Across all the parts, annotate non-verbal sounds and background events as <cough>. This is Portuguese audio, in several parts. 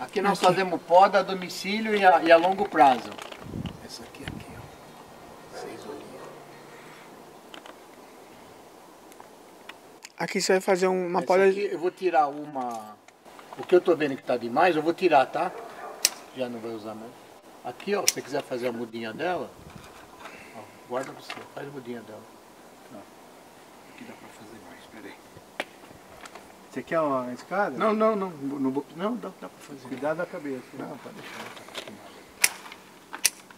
Aqui nós fazemos poda a domicílio e a, e a longo prazo. Essa aqui, aqui, ó. Seis olhinhos. Aqui você vai fazer um- uma Essa poda. aqui eu vou tirar uma... O que eu tô vendo que tá demais, eu vou tirar, tá? Já não vai usar mais. Aqui, ó, se você quiser fazer a mudinha dela, ó, guarda você, faz a mudinha dela. Ó, aqui dá pra fazer mais, peraí. Você quer uma escada? Não, não, não, não, vou- não dá, dá pra fazer. Cuidado da cabeça. Não, pode deixar.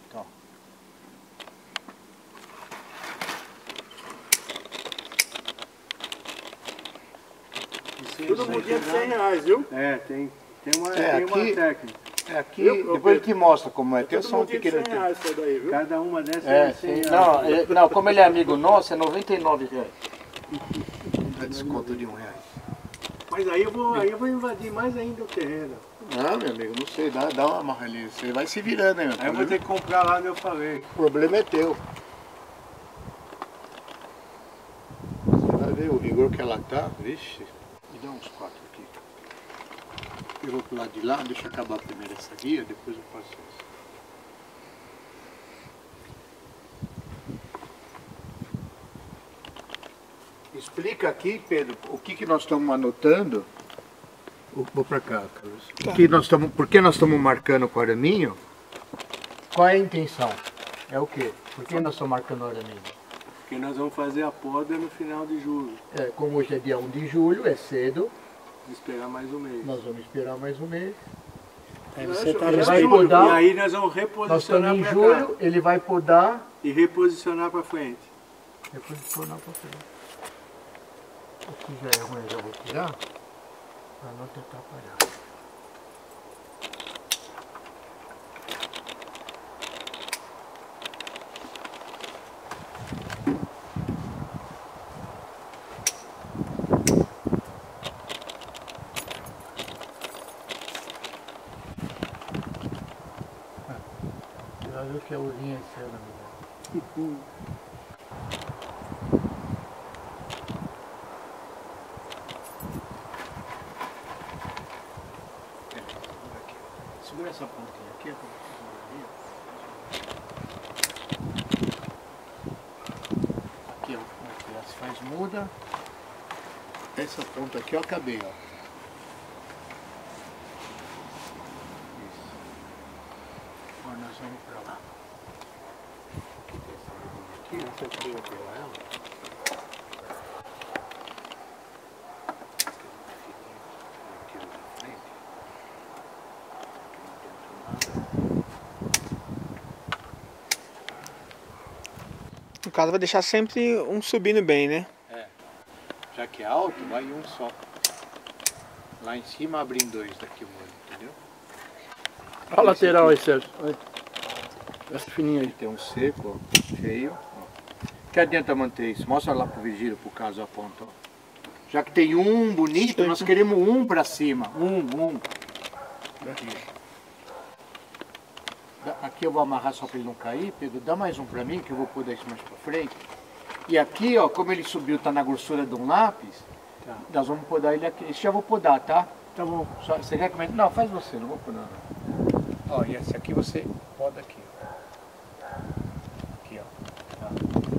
tá. Tá. Tudo mudinha de 100 reais, viu? É, tem, tem, uma, É, tem aqui- uma técnica. É aqui, Eu- depois ele te mostra como é. Tem só um pequeno 100 reais isso daí, viu? Cada uma dessas É, é 100 sim. reais. Não, é- não, como ele é amigo nosso, é 99 reais. Dá <laughs> desconto de um real. Mas aí eu, vou, aí eu vou invadir mais ainda o terreno. Não, meu amigo, não sei, dá, dá uma marra ali. Você vai se virando aí, meu Aí eu vou ter que comprar lá onde eu falei. O problema é teu. Você vai ver o vigor que ela tá. Vixe, me dá uns quatro aqui. Eu vou pro lado de lá, deixa eu acabar primeiro essa guia, depois eu faço essa. Explica aqui, Pedro, o que, que nós estamos anotando. Vou para cá, Carlos. O que nós estamos, por que nós estamos marcando com o araminho? Qual é a intenção? É o quê? Por que nós estamos marcando o araminho? Porque nós vamos fazer a poda no final de julho. É, como hoje é dia 1 de julho, é cedo, esperar mais um mês. nós vamos esperar mais um mês. Aí Nós você tá estamos vai em julho, podar, E aí nós vamos nós reposicionar estamos em pra julho, cá. ele vai podar, E reposicionar pra frente. depois posicionar para frente. O que é ruim eu já vou tirar, para não te atrapalhar. Você vai ver que a usinha é cena, meu. Segura essa pontinha aqui, segurar ali, ó. Aqui, aqui, ó, se faz muda. Essa ponta aqui eu acabei, ó. Isso. Agora nós vamos pra lá. Aqui, essa aqui eu vou pegar ela. Aqui na frente. No caso, vai deixar sempre um subindo bem, né? Já que é alto, vai em um só. Lá em cima abre em dois daqui o molho, entendeu? Olha a lateral aí, Sérgio. Olha. Essa fininha aí. Tem um seco, ó, feio. Ó. Que adianta manter isso? Mostra lá pro vigílio, pro caso a ponta. Ó. Já que tem um bonito, nós queremos um pra cima. Um, um. Aqui. Eu vou amarrar só pra ele não cair, Pedro. Dá mais um pra mim, que eu vou pôr isso mais pra frente. E aqui, ó, como ele subiu, tá na grossura de um lápis, nós vamos podar ele aqui. Esse já vou podar, tá? Tá bom. Só- você quer que eu- Não, faz você, não vou podar não. Ó, e esse aqui você poda aqui, ó. Aqui, ó. Tá.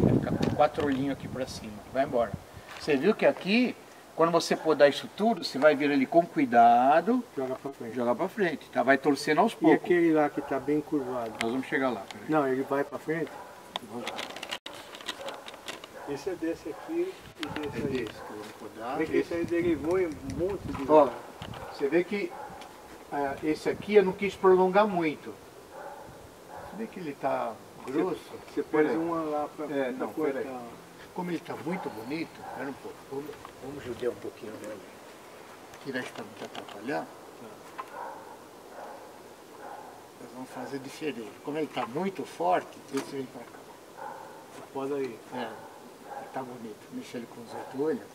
Vai ficar com quatro olhinhos aqui pra cima. Vai embora. Você viu que aqui, quando você podar isso tudo, você vai vir ele com cuidado Joga pra e frente. jogar pra frente, tá? Vai torcendo aos E poucos. aquele lá que tá bem curvado? Nós vamos chegar lá, peraí. Não, ele vai pra frente? Esse é desse aqui e É desse aí. desse que eu vou podar. Porque esse aí derivou em muito de Ó, você vê que ah, esse aqui eu não quis prolongar muito. Você vê que ele tá grosso? Você pôs Peraí. uma lá pra, É, pra não, cortar. peraí. Como ele está muito bonito, um pouco, vamos, vamos judiar um pouquinho dele. Tirar isso para não atrapalhar. Nós vamos fazer diferente. Como ele está muito forte, esse vem para cá. Pode aí. É, ele está bonito. Deixa ele com os oito olhos,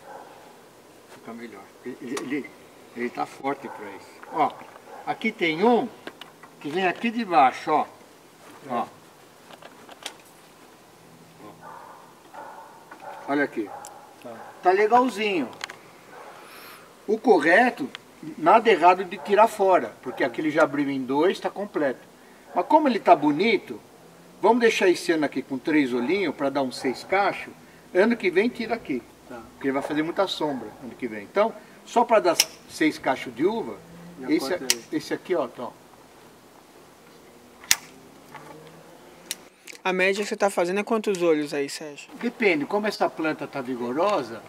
fica melhor. Ele, ele, ele tá forte para isso. Ó, aqui tem um que vem aqui de baixo, ó. Ó. Olha aqui. Tá. Tá legalzinho. O correto nada errado de tirar fora, porque aquele já abriu em dois, está completo. Mas como ele está bonito, vamos deixar esse ano aqui com três olhinhos para dar uns seis cachos. Ano que vem tira aqui, Tá. porque ele vai fazer muita sombra ano que vem. Então, só para dar seis cachos de uva, Já esse, esse aqui, ó, tá, A média que você tá fazendo é quantos olhos aí, Sérgio? Depende, como essa planta está vigorosa,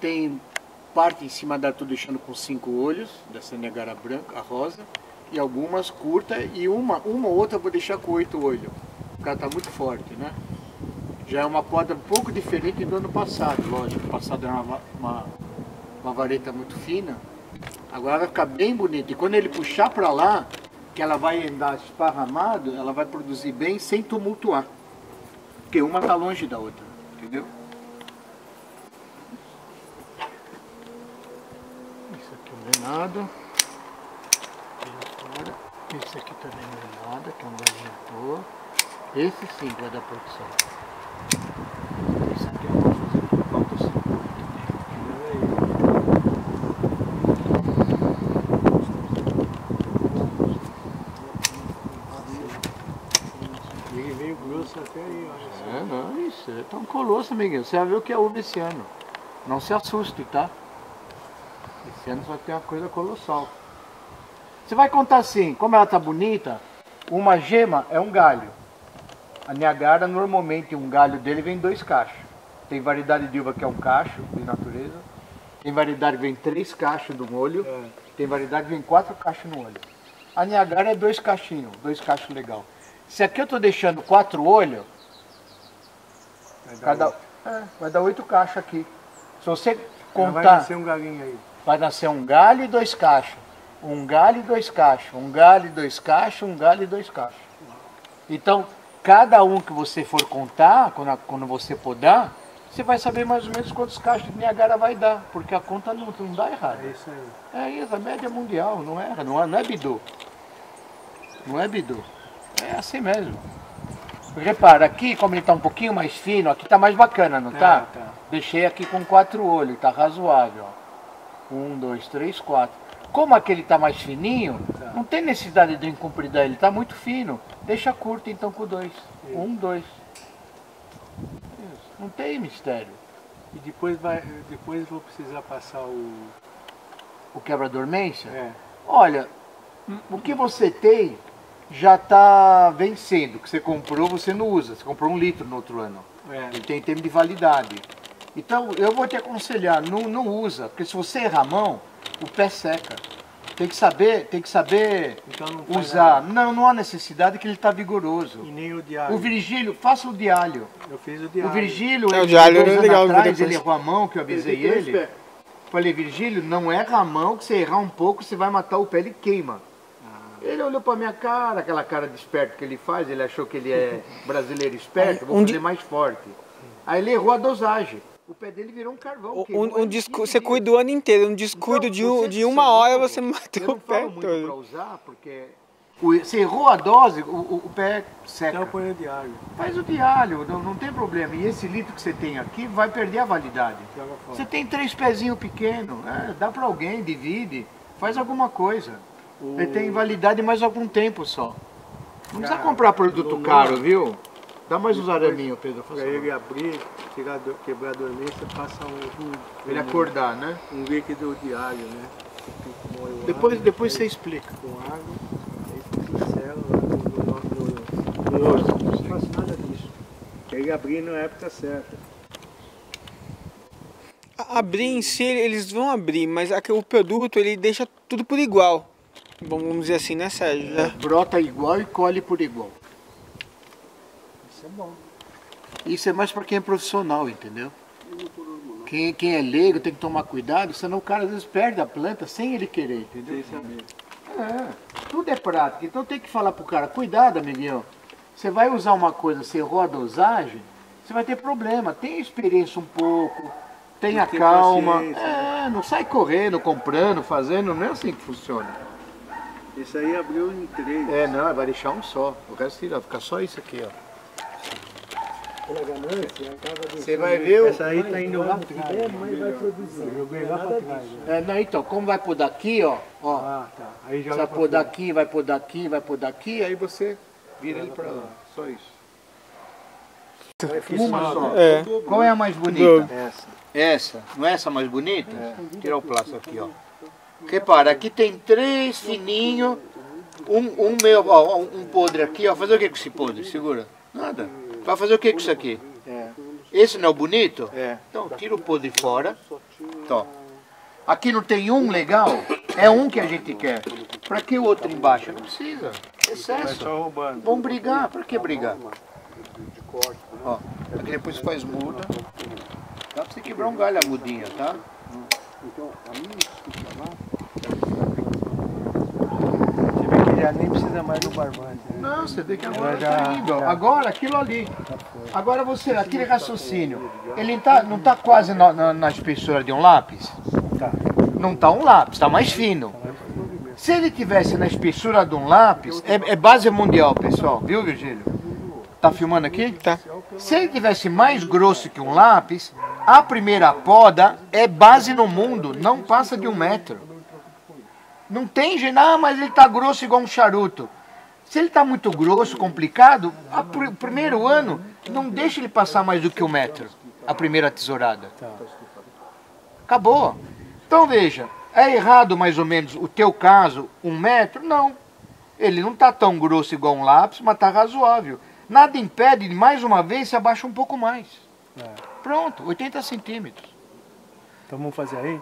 tem parte em cima dela estou deixando com cinco olhos, dessa negara branca, a rosa, e algumas curtas, e uma, uma ou outra vou deixar com oito olhos, porque ela está muito forte, né? Já é uma poda um pouco diferente do ano passado, lógico, o passado era uma, uma, uma vareta muito fina, agora vai ficar bem bonita, e quando ele puxar para lá, que ela vai andar esparramado, ela vai produzir bem sem tumultuar. Porque uma está longe da outra, entendeu? Isso aqui não é nada. Esse aqui também não é nada, que é um toa. Esse sim vai dar produção. Esse aqui eu vou fazer por falta Ele veio grosso até aí, olha só. É, não, isso. É tão colosso, amiguinho. Você vai ver o que é uva esse ano. Não se assuste, tá? Esse ano vai ter uma coisa colossal. Você vai contar assim, como ela tá bonita, uma gema é um galho. A Niagara, normalmente, um galho dele vem dois cachos. Tem variedade de uva que é um cacho, de natureza. Tem variedade que vem três cachos do molho. É. Tem variedade que vem quatro cachos no olho. A Niagara é dois cachinhos, dois cachos legal. Se aqui eu tô deixando quatro olhos, Vai dar Cada, é, vai dar oito caixas aqui. Se você contar, Vai nascer um galinho aí. vai nascer um galho e dois cachos. Um galho e dois cachos. Um galho e dois cachos, um galho e dois cachos. Então, cada um que você for contar, quando, a- quando você podar, você vai saber mais ou menos quantos cachos de Niagara vai dar, porque a conta não, não dá errado. É isso aí. É isso, a média mundial, não erra, não é, não é bidô. Não é bidô. É assim mesmo. Repara, aqui como ele está um pouquinho mais fino, aqui está mais bacana, não tá? tá. Deixei aqui com quatro olhos, tá razoável. ó. Um, dois, três, quatro. Como aquele está mais fininho, Tá. não tem necessidade de encumpridar ele, está muito fino. Deixa curto então com dois. Um, dois. Isso. Não tem mistério. E depois, vai, depois vou precisar passar o. O quebra-dormência? É. Olha, o que você tem já está vencendo. O que você comprou, você não usa. Você comprou um litro no outro ano. É. Ele tem tempo de validade. Então, eu vou te aconselhar, não, não usa. Porque se você errar a mão, o pé seca. Tem que saber, tem que saber Então não usar. nada. Não, não há necessidade que ele está vigoroso. E nem o diário. O Virgílio, faça o diário. Eu fiz o O diário. Virgílio, É, o ele diário dois é legal atrás, ele errou a mão, que eu avisei ele. Falei, Virgílio, não erra a mão, que você errar um pouco, você vai matar o pé, ele queima. Ele olhou pra minha cara, aquela cara de esperto que ele faz, ele achou que ele é brasileiro esperto, vou Um fazer mais forte. Aí ele errou a dosagem. O pé dele virou um carvão. Um, um descu- 15 você cuida o ano inteiro, um descuido Então, de, um- de uma hora você matou o pé muito pra todo. usar, porque você errou a dose, o, o- o pé seca. Então põe o diário. Faz o diário, não, não tem problema. E esse litro que você tem aqui vai perder a validade. Você tem três pezinhos pequenos, é, dá pra alguém, divide, faz alguma coisa. O- Ele tem validade mais algum tempo só. Não precisa comprar produto no- caro, viu? Dá mais uns araminhos, Pedro. Pra ele abrir, tirar, do- quebrar a dormência, passa um, um, Ele um- acordar, né? um líquido diário, né? Depois, água, depois você explica. Com água, aí pincela lá no, no, no, no osso. Não faço nada disso. Que abrir na época certa. Abrir em si, eles vão abrir, mas o produto ele deixa tudo por igual. Vamos dizer assim, né, Sérgio? É, brota igual e colhe por igual. Isso é bom. Isso é mais para quem é profissional, entendeu? Quem, quem é leigo tem que tomar cuidado, senão o cara às vezes perde a planta sem ele querer, entendeu? Sem saber. É, tudo é prática. Então tem que falar pro cara, cuidado, amiguinho. Você vai usar uma coisa, você errou a dosagem, você vai ter problema. Tenha experiência um pouco, tenha calma. É, não sai correndo, comprando, fazendo, não é assim que funciona. Esse aí abriu em três. É, não, vai deixar um só. O resto vai ficar só isso aqui, ó. Você vai ver o... Essa aí tá indo lá atrás. É, mas vai produzir. Eu joguei lá pra trás. É, não, então, como vai por daqui, ó, ó, Ah, tá. Aí você joga vai por daqui, vai por daqui, vai por daqui, aí você vira ele pra lá, só isso. Uma só. É. Qual é a mais bonita? Essa. Essa, não é essa mais bonita? Tirar o plástico aqui, ó. Repara, aqui tem três fininhos, um, um meio, ó, um podre aqui, ó. Fazer o que com esse podre? Segura. Nada. Vai fazer o que com isso aqui? É. Esse não é o bonito? É. Então tira o podre fora. Tó. Aqui não tem um legal? É um que a gente quer. Pra que o outro embaixo? Não precisa. Excesso. Vamos brigar. Pra que brigar? Ó, aqui depois faz muda. Dá pra você quebrar um galho a mudinha, tá? Você vê que já nem precisa mais do barbante. Né? Não, você vê que agora Já- tá indo. já. Agora aquilo ali. Agora você, aquele raciocínio, ele tá, não tá quase na, na, na espessura de um lápis? Tá. Não tá um lápis, tá mais fino. Se ele tivesse na espessura de um lápis, é, é base mundial, pessoal, viu, Virgílio? Tá filmando aqui? Tá. Se ele tivesse mais grosso que um lápis, a primeira poda é base no mundo, não passa de um metro. Não tem jeito, ah, mas ele tá grosso igual um charuto. Se ele tá muito grosso, complicado, a pr- o primeiro ano, não deixa ele passar mais do que um metro, a primeira tesourada. Acabou. Então veja, é errado mais ou menos o teu caso, um metro? Não. Ele não está tão grosso igual um lápis, mas está razoável. Nada impede de mais uma vez se abaixa um pouco mais. É. Pronto, 80 centímetros. Então vamos fazer aí?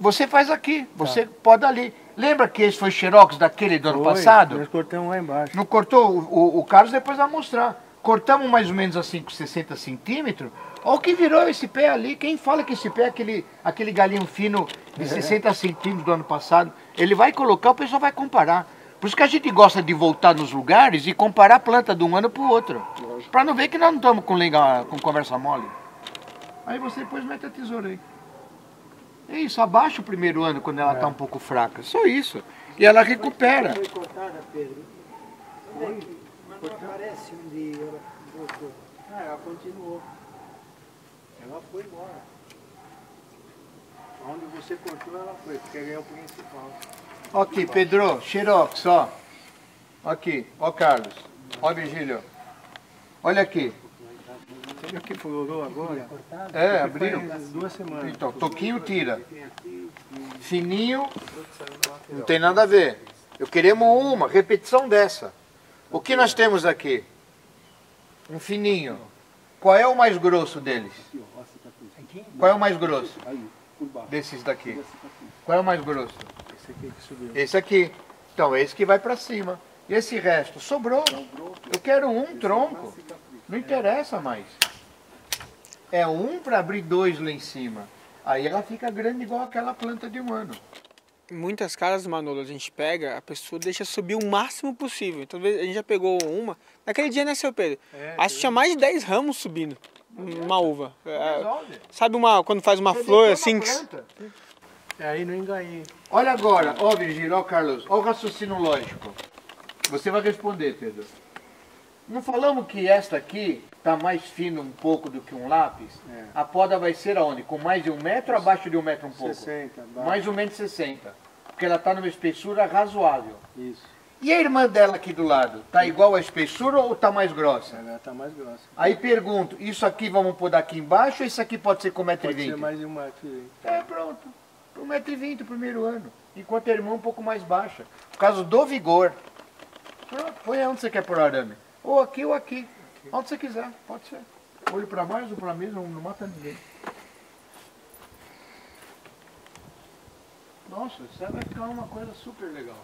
Você faz aqui, você pode ali. Lembra que esse foi xerox daquele do ano Foi, passado? Nós cortamos lá embaixo. Não cortou? O, o, o Carlos depois vai mostrar. Cortamos mais ou menos assim com 60 centímetros. Olha o que virou esse pé ali. Quem fala que esse pé é aquele, aquele galinho fino de 60 centímetros do ano passado? Ele vai colocar, o pessoal vai comparar. Por isso que a gente gosta de voltar nos lugares e comparar a planta de um ano para o outro. Para não ver que nós não estamos com, com conversa mole. Aí você depois mete a tesoura aí. É isso, abaixa o primeiro ano quando ela está um pouco fraca. Só isso. E ela recupera. Foi cortada, Pedro. Foi. Mas não aparece onde ela voltou. Ah, ela continuou. Ela foi embora. Onde você cortou, ela foi, porque ganhou o principal. Aqui, Pedro, Xerox, ó. Aqui, ó Carlos. Ó Virgílio. Olha aqui. Você viu que florou agora? É, abriu. Duas semanas. Então, toquinho tira. Fininho, não tem nada a ver. Eu queremos uma repetição dessa. O que nós temos aqui? Um fininho. Qual é o mais grosso deles? Qual é o mais grosso? Desses daqui. Qual é o mais grosso? Esse aqui que subiu. Esse aqui. Então, esse que vai para cima. E esse resto? Sobrou. Eu quero um tronco. Não interessa mais. É um para abrir dois lá em cima. Aí ela fica grande igual aquela planta de um ano. Em muitas casas, Manolo, a gente pega, a pessoa deixa subir o máximo possível. Então, a gente já pegou uma. Naquele dia, né, seu Pedro? É, Acho que tinha mais de 10 ramos subindo. Uma uva. É, sabe uma, quando faz uma Você flor assim? É aí não enganhei. Olha agora, ó Virgílio, ó Carlos, ó o raciocínio lógico. Você vai responder, Pedro. Não falamos que esta aqui está mais fina um pouco do que um lápis? É. A poda vai ser aonde? Com mais de um metro ou abaixo de um metro um pouco? 60, dá. Mais ou menos 60. Porque ela está numa espessura razoável. Isso. E a irmã dela aqui do lado? Tá igual a espessura ou tá mais grossa? Ela tá mais grossa. Aí pergunto, isso aqui vamos pôr daqui embaixo ou isso aqui pode ser com Pode 1,20m? ser mais de uma aqui. É, pronto. 1,20m o primeiro ano. Enquanto a irmã um pouco mais baixa. Por causa do vigor. Pronto, põe onde você quer pôr arame. Ou aqui ou aqui. Onde você quiser, pode ser. Olho para mais ou para menos, não, não mata ninguém. Nossa, isso aí vai ficar uma coisa super legal.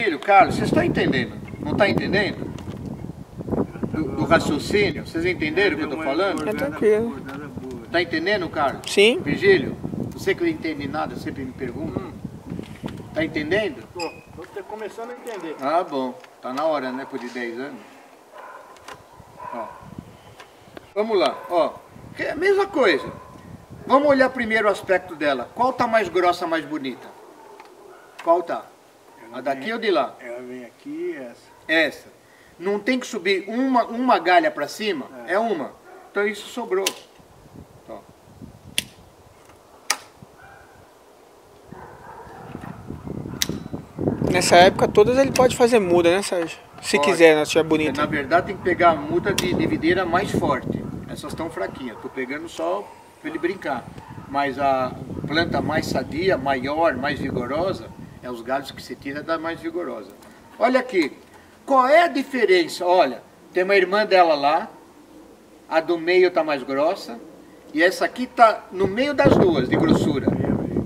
Filho, Carlos, vocês estão entendendo? Não está entendendo? Do, do raciocínio? Vocês entenderam o que eu estou falando? É tranquilo. Tá entendendo, Carlos? Sim. Virgílio, você que não entende nada, sempre me pergunta. Tá entendendo? Tô, tô começando a entender. Ah, bom. Tá na hora, né? Por de 10 anos. Ó. Vamos lá, ó. Que é a mesma coisa. Vamos olhar primeiro o aspecto dela. Qual tá mais grossa, mais bonita? Qual tá? A daqui ou de lá? Ela vem aqui, essa. Essa. não tem que subir uma, uma galha para cima? É. uma. Então isso sobrou. Nessa época todas ele pode fazer muda, né, Sérgio? Se Pode. quiser? Se tiver bonito. Na verdade tem que pegar a muda de, de videira mais forte. Essas estão fraquinhas. Tô pegando só para ele brincar. Mas a planta mais sadia, maior, mais vigorosa, é os galhos que se tira da mais vigorosa. Olha aqui. Qual é a diferença? Olha, tem uma irmã dela lá, a do meio está mais grossa, e essa aqui está no meio das duas, de grossura.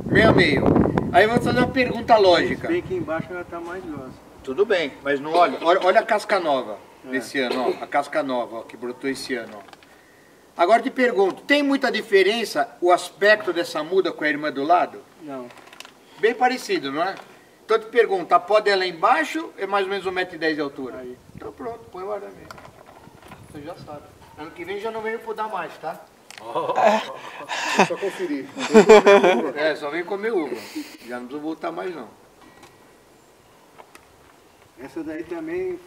Meio a meio. Aí eu vou fazer uma pergunta lógica. Bem que embaixo ela tá mais grossa. Tudo bem, mas não olha, olha, olha a casca nova desse ano, ó, a casca nova ó, que brotou esse ano. Ó. Agora te pergunto, tem muita diferença o aspecto dessa muda com a irmã do lado? Não. Bem parecido, não é? Então eu te pergunto, a pó dela é embaixo é mais ou menos 1,10m de altura? Aí. Então pronto, põe o arame. Você já sabe. Ano que vem já não venho podar mais, tá? Só conferir. <laughs> É, só vem comer uva. Já não precisa voltar mais não. Essa daí também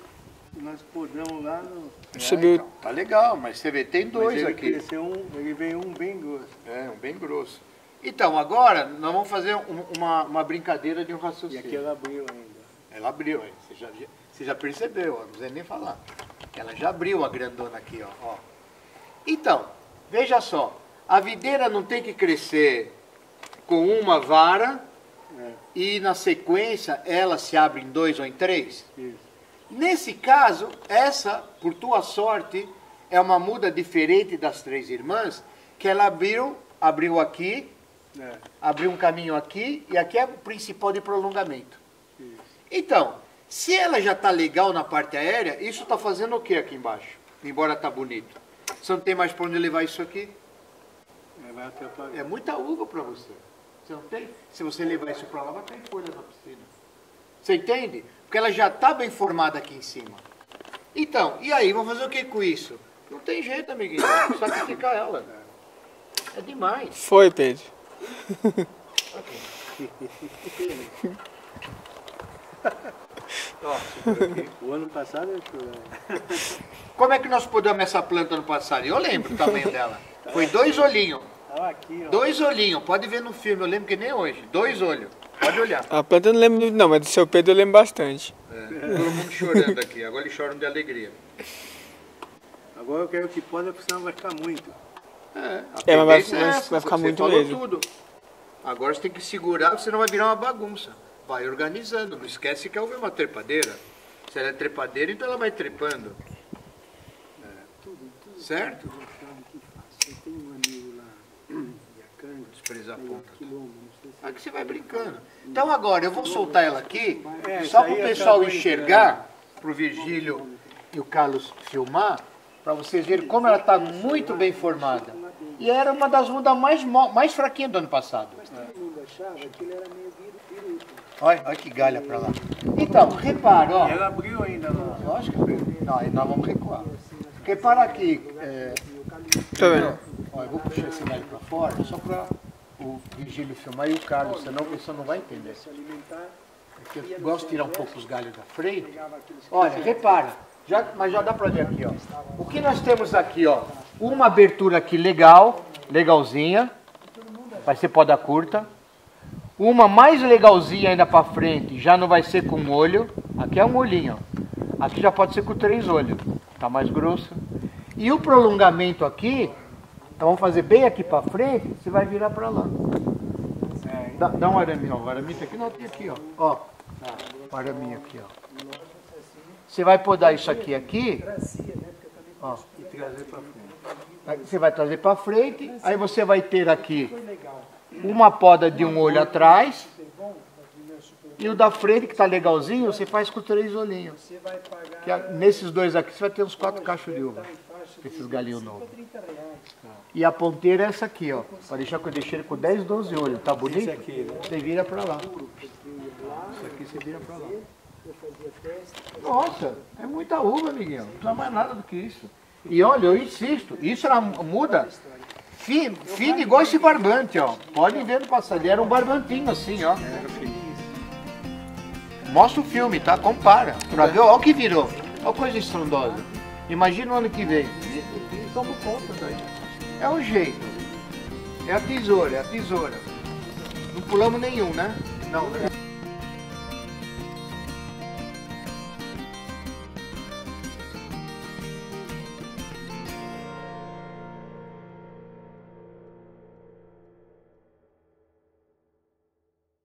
nós podamos lá no. Subiu. então, tá legal, mas você vê, tem Mas dois ele aqui. um, ele veio um bem grosso. É, um bem grosso. Então, agora nós vamos fazer um- uma, uma brincadeira de um E raciocínio. aqui ela abriu ainda. Ela abriu, hein? Você já, você já percebeu, ó, não precisa nem falar. Ela já abriu a grandona aqui, ó, ó. Então, veja só, a videira não tem que crescer com uma vara É, e na sequência ela se abre em dois ou em três? isso. Nesse caso, essa, por tua sorte, é uma muda diferente das três irmãs, que ela abriu, abriu aqui, É, abriu um caminho aqui e aqui é o principal de prolongamento. isso. Então, se ela já está legal na parte aérea, isso está fazendo o que aqui embaixo? Embora tá bonito. Você não tem mais para onde levar isso aqui? É, muita uva para você. Você não tem? Se você levar isso para lá, vai cair folha na piscina. Você entende? Porque ela já está bem formada aqui em cima. Então, e aí, vamos fazer o que com isso? Não tem jeito, amiguinho. Sacrificar ela. É demais. Foi, Pedro. <laughs> Ó. O ano passado eu chorei. <laughs> Como é que nós podemos essa planta no passado? Eu lembro o tamanho dela. Foi dois olhinhos. Aqui, ó. Dois olhinhos. Pode ver no filme, eu lembro que nem hoje. Dois olhos. Pode olhar. A planta eu não lembro, não, mas do seu Pedro eu lembro bastante. É, todo mundo chorando aqui. Agora eles choram de alegria. Agora eu quero que poda, porque senão vai ficar muito. É, É, mas vai- é vai- essa, vai ficar muito mesmo. tudo. Agora você tem que segurar, senão vai virar uma bagunça. Vai organizando. Não esquece que a uva é uma trepadeira. Se ela é trepadeira, então ela vai trepando. Certo? Um Acanga, Desprezar a um ponta. quilômetro, não sei se Aqui você vai brincando. Então agora, eu vou soltar ela aqui, É, só para o pessoal enxergar, para o Virgílio e o Carlos filmar, para vocês verem como ela está muito bem formada. E era uma das mudas mais, mais fraquinhas do ano passado. todo mundo achava que ele era meio. Olha, olha que galha para lá. Então, repara, ó. E ela abriu ainda lá. Lógico que abriu. Não, aí nós vamos recuar. Repara aqui, é, Tá vendo? ó, eu vou puxar esse galho para fora, só para o Virgílio filmar e o Carlos, senão a pessoa não vai entender. Porque eu gosto de tirar um pouco os galhos da frente. Olha, repara, já, mas já dá pra ver aqui, ó. O que nós temos aqui, ó? Uma abertura aqui legal, legalzinha. Vai ser poda curta. Uma mais legalzinha ainda pra frente, já não vai ser com um olho. Aqui é um olhinho, ó. Aqui já pode ser com três olhos. Tá mais grosso. E o prolongamento aqui, então vamos fazer bem aqui pra frente, você vai virar pra lá. Dá, dá um araminho, ó. O araminho tá aqui, não, tem aqui, ó. Ó, o araminho aqui, ó. Você vai podar isso aqui, aqui. Ó. e trazer pra frente. Você vai trazer para frente, aí você vai ter aqui uma poda de um olho atrás e o da frente que tá legalzinho, você faz com três olhinhos. Que nesses dois aqui você vai ter uns quatro cachos de uva, esses galinhos novos. E a ponteira é essa aqui, ó. Para deixar que eu deixei ele com 10, 12 olhos, tá bonito? né? Você vira para lá. Isso aqui você vira para lá. Nossa, é muita uva, amiguinho. Não precisa mais nada do que isso. E olha, eu insisto, isso era muda fina, fina igual esse barbante, ó. Podem ver no passado, era um barbantinho assim, ó. Mostra o filme, tá? Compara. Pra ver, ó o que virou. A coisa estrondosa. Imagina o ano que vem. Tomo conta daí. É o jeito. É a tesoura, é a tesoura. Não pulamos nenhum, né? Não, né?